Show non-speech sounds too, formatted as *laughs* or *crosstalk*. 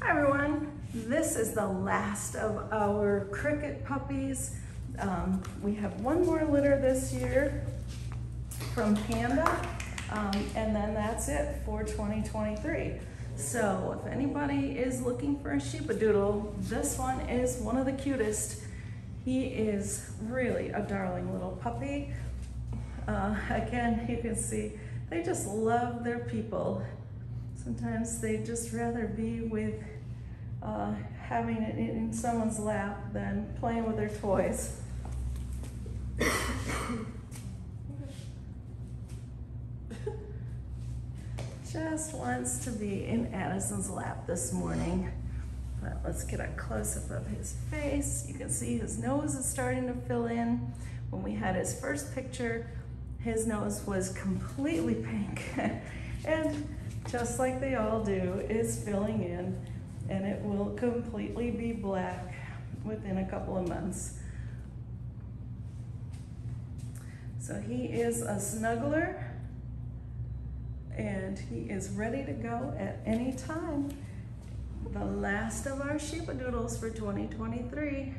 Hi everyone, this is the last of our cricket puppies. Um, we have one more litter this year from Panda, um, and then that's it for 2023. So if anybody is looking for a sheepadoodle, this one is one of the cutest. He is really a darling little puppy. Uh, *laughs* again, you can see they just love their people. Sometimes they'd just rather be with uh, having it in someone's lap than playing with their toys. *coughs* just wants to be in Addison's lap this morning. But let's get a close-up of his face. You can see his nose is starting to fill in. When we had his first picture, his nose was completely pink. *laughs* and just like they all do, is filling in and it will completely be black within a couple of months. So he is a snuggler and he is ready to go at any time. The last of our sheepadoodles for 2023.